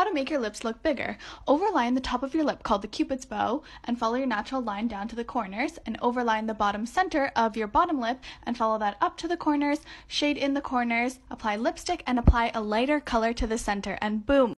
How to make your lips look bigger. Overline the top of your lip called the cupid's bow and follow your natural line down to the corners and overline the bottom center of your bottom lip and follow that up to the corners, shade in the corners, apply lipstick and apply a lighter color to the center and boom!